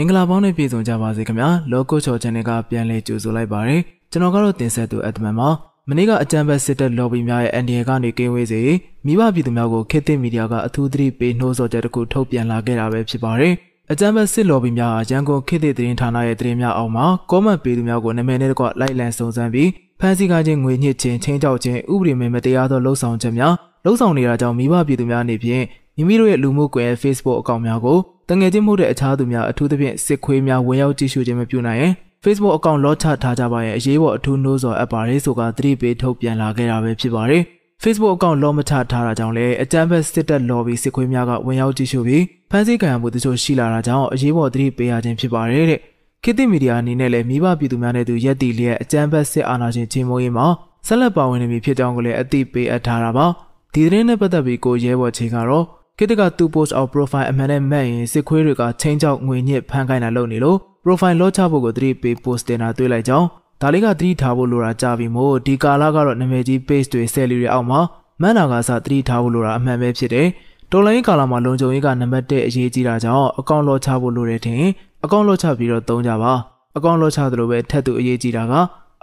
မင်္ဂလာပေါင်းနဲ့ပြည့်စုံကြပါစေခင်ဗျာလောကုချော channel ကပြန်လည်ကြိုဆိုလိုက်ပါရစေကျွန်တော်ကတော့တင်ဆက်သူအတမန်ပါမနေ့ကအကြံဘက်စစ်တပ် lobby များရဲ့အန်ဒီယကနေကင်းဝေးစေမိဘပြည်သူများကိုခေတ်သစ်မီဒီယာကအထူးသတိပေးနှိုးဆော်ချက်တစ်ခုထုတ်ပြန်လာခဲ့တာပဲဖြစ်ပါတယ်အကြံဘက်စစ် lobby များဟာရန်ကုန်ခေတ်သစ်သတင်းဌာနရဲ့သတင်းများအောက်မှာ comment ပေးသူများကိုနာမည်နဲ့တကွလိုက်လံစုံစမ်းပြီးဖန်ဆီးကားခြင်းငွေညှစ်ခြင်းချင်းကြောက်ခြင်းဥပဒေမဲ့မတရားသောလှုပ်ဆောင်ချက်များလှုပ်ဆောင်နေတာကြောင့်မိဘပြည်သူများအနေဖြင့်မိမိတို့ရဲ့လူမှုကွန်ရက် Facebook အကောင့်များကို တငယ်ချင်းမှုတဲ့အခြားသူများအထူးသဖြင့်စစ်ခွေးများဝင်ရောက်ကြည့်ရှုခြင်းမပြုနိုင်ရင် Facebook အကောင့်လော့ချထားကြပါရဲ့အရေးပေါ်အထူးနှိုးဆော်အပ်ပါတယ်ဆိုကသတိပေးထုတ်ပြန်လာခဲ့တာပဲဖြစ်ပါတယ်။ Facebook အကောင့်လော့မချထားတာကြောင့်လည်းအကြမ်းဖက်စစ်တပ် lobby စစ်ခွေးများကဝင်ရောက်ကြည့်ရှုပြီးဖမ်းဆီးခံရမှုတချို့ရှိလာတာကြောင့်အရေးပေါ်သတိပေးရခြင်းဖြစ်ပါတယ်တဲ့။ခေတ်သစ်မီဒီယာအနေနဲ့လည်းမိဘပြည်သူများနဲ့တူရက်တီလျက်အကြမ်းဖက်စစ်အာဏာရှင်ချင်းမိုးရေးမှာဆက်လက်ပါဝင်နေပြီဖြစ်ကြောင်းကိုလည်းအသိပေးအပ်ထားတာပါ။ဒီသတင်းနဲ့ပတ်သက်ပြီးကိုရဲဘော်ချေကတော့ ခေတ္တကသူ့ post အောက် profile အမှန်နဲ့မှတ်ရင်စစ်ခွေးတွေကချင်းချောက်ငွေညစ်ဖန်ခိုင်းတာလုပ်နေလို့ profile လော့ချဖို့ကိုသတိပေး post တင်တာတွေ့လိုက်ကြောင်းဒါလေးကသတိထားဖို့လိုတာကြပြီမို့ဒီကာလကတော့နာမည်ကြီး page တွေ sell တွေအောက်မှာမန်နာကစသတိထားဖို့လိုတာအမှန်ပဲဖြစ်တယ်တော်လိုင်းကာလမှာလုံခြုံရေးကနံပါတ်1အရေးကြီးတာကြောင့်အကောင့်လော့ချဖို့လိုတယ်ထင်အကောင့်လော့ချပြီးတော့သုံးကြပါအကောင့်လော့ချသလိုပဲထပ်သူအရေးကြီးတာက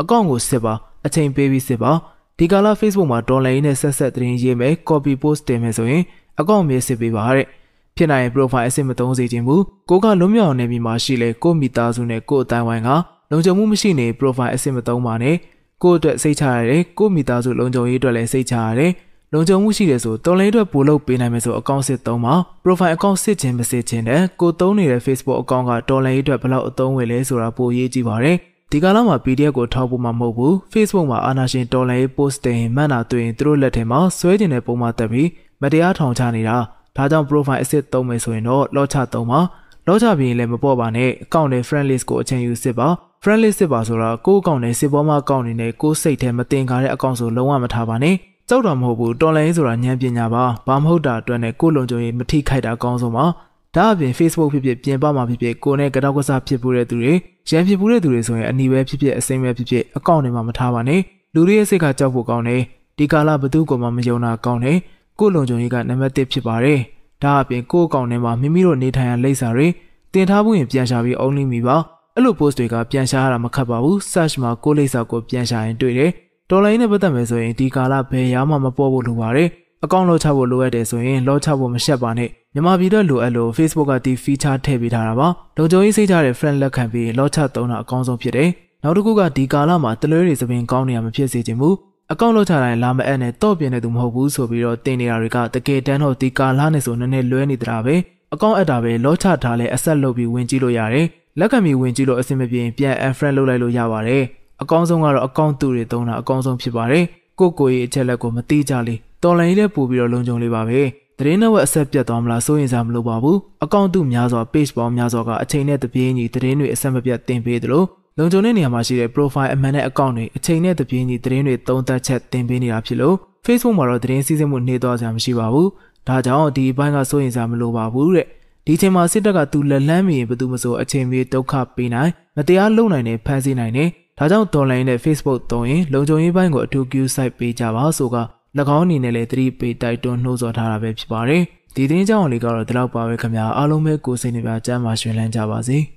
အကောင့်ကိုစစ်ပါအချိန်ပေးပြီးစစ်ပါဒီကာလ Facebook မှာတော်လိုင်းနဲ့ဆက်ဆက်သတင်းရေးမယ် copy post တင်မယ်ဆိုရင် အကောင့်မြေစစ်ပေးပါတဲ့ဖြစ်နိုင်ရင် profile အစစ်မသုံးစေခြင်းဘူးကိုကလွတ်မြောက်နေပြီမှာရှိလေကိုမိသားစုနဲ့ကိုအတိုင်းဝိုင်းကလုံခြုံမှုမရှိနေ profile အစစ်မသုံးပါနဲ့ကိုအတွက်စိတ်ချရတယ်ကိုမိသားစုလုံခြုံရေးအတွက်လည်းစိတ်ချရတယ်လုံခြုံမှုရှိတယ်ဆိုတော်လိုင်းအတွက်ပို့လုပ်ပေးနိုင်မယ်ဆိုအကောင့်စစ်သုံးပါ profile အကောင့်စစ်ခြင်းမစစ်ခြင်းနဲ့ကိုသုံးနေတဲ့ Facebook အကောင့်ကတော်လိုင်းအတွက်ဘယ်လောက်အသုံးဝင်လဲဆိုတာပိုရေးကြည့်ပါတယ် ဒီကာလမှာ PDF ကိုထောက်ဖို့မှမဟုတ်ဘူး Facebook မှာအာနာရှင်တော်လိုင်း post တင်မှန်တာတွေ့ရင်သူတို့လက်ထဲမှာဆွဲကျင်တဲ့ပုံမှန်တက်ပြီးမတရားထောင်ချနေတာဒါကြောင့် profile အစ်စ်သုံးမယ်ဆိုရင်တော့လော့ချသုံးပါလော့ချပြီးရင်လည်းမပေါ့ပါနဲ့အကောင့်နဲ့ friend list ကိုအချိန်ယူစစ်ပါ friend list စစ်ပါဆိုတာကိုယ့်အကောင့်နဲ့စစ်ပေါ်မှာအကောင့်နေနဲ့ကိုယ့်စိတ်ထဲမတင်ကားတဲ့အကောင့်ဆိုလုံးဝမထားပါနဲ့ကြောက်တာမဟုတ်ဘူးတော်လိုင်းဆိုတာဉာဏ်ပညာပါဘာမဟုတ်တာအတွက်နဲ့ကိုယ်လုံခြုံရေးမထိခိုက်တာအကောင်းဆုံးပါ ဒါအပြင် Facebook ဖြစ်ဖြစ်ပြင်ပမှာဖြစ်ဖြစ်ကိုယ်နဲ့ကြောက်ကစားဖြစ်ပူတဲ့သူတွေရန်ဖြစ်ပူတဲ့သူတွေဆိုရင်အနီပဲဖြစ်ဖြစ်အစိမ်းပဲဖြစ်ဖြစ်အကောင့်တွေမှာမထားပါနဲ့လူတွေရဲ့စိတ်ကကြောက်ဖို့ကောင်းတယ်ဒီကာလဘသူ့ကိုမှမယုံတာကောင်းတယ်ကိုလုံခြုံရေးကနံပါတ်1ဖြစ်ပါတယ်။ဒါအပြင်ကိုယ့်အကောင့်ထဲမှာမိမိတို့နေထိုင်ရလိပ်စာတွေတင်ထားဖို့ရင်ပြန်ရှာပြီး only မိပါအဲ့လို post တွေကပြန်ရှာရတာမခက်ပါဘူး search မှာကိုယ့်လိပ်စာကိုပြန်ရှာရင်တွေ့တယ်။တော်လိုင်းနဲ့ပတ်သက်မယ်ဆိုရင်ဒီကာလဘယ်ရားမှမပေါ်ဖို့လိုပါတယ်။ အကောင့်လောချဖို့လိုအပ်တယ်ဆိုရင်လောချဖို့မရှက်ပါနဲ့မြန်မာပြည်တော့လိုအပ်လို့ Facebook ကဒီ feature ထည့်ပေးထားတာပါ။လုံခြုံရေးစိတ်ချတဲ့ friend လက်ခံပြီးလောချသုံးတာအကောင်းဆုံးဖြစ်တယ်။နောက်တစ်ခုကဒီကာလမှာတလွဲတွေသပင်ကောင်းနေရမဖြစ်စေချင်ဘူးအကောင့်လောက်ချတိုင်းလာမအပ်နဲ့တော့ပြင်းနေသူမဟုတ်ဘူးဆိုပြီးတော့တင်နေတာတွေကတကယ်တမ်းတော့ဒီကာလာနဲ့ဆိုနည်းနည်းလွဲနေတာပဲအကောင့်အပ်တာပဲလောချထားလဲအဆက်လုပ်ပြီးဝင်ကြည့်လို့ရတယ်လက်ခံပြီးဝင်ကြည့်လို့အဆင်မပြေရင်ပြန် unfriend လုပ်လိုက်လို့ရပါတယ်အကောင့်ဆုံးကတော့အကောင့်သူတွေသုံးတာအကောင့်ဆုံးဖြစ်ပါတယ်ကိုကိုရေးအချက်လက်ကိုမသိကြလေ တော်လိုင်းလေးပို့ပြီးတော့လုံခြုံလေးပါပဲသတင်းတော့အဆက်ပြတ်သွားမလားစိုးရင်စားမလို့ပါဘူးအကောင့်သူများစွာ page ပေါင်းများစွာကအချိန်နဲ့တပြေးညီသတင်းတွေအဆက်မပြတ်တင်ပေးသလိုလုံခြုံတဲ့နေရာမှာရှိတဲ့ profile အမှန်နဲ့ account တွေအချိန်နဲ့တပြေးညီသတင်းတွေသုံးသပ်ချက်တင်ပေးနေတာဖြစ်လို့ Facebook မှာတော့သတင်းစီးဆင်းမှုနှေးသွားကြမရှိပါဘူး။ဒါကြောင့်ဒီအပိုင်းကစိုးရင်စားမလိုပါဘူးတဲ့။ဒီချိန်မှာစစ်တပ်ကသူလက်လန်းမီရင်ဘယ်သူမှဆိုအချိန်မီဒုက္ခပေးနိုင်မတရားလုပ်နိုင်တဲ့ဖန်ဆီးနိုင်တယ်။ဒါကြောင့် online နဲ့ Facebook သုံးရင်လုံခြုံရေးပိုင်းကိုအထူး queue site ပေးကြပါဆိုက၎ င်းအနေနဲ့လည်းသတိပေးတိုက်တွန်းနှိုးဆော်ထားတာပဲဖြစ်ပါတယ်။ဒီသတင်းကြောင့်လေးကတော့ဒီလောက်ပါပဲခင်ဗျာအားလုံးပဲကိုယ်စိတ်နှပြကျမ်းမာရှင်လန်းကြပါစေ။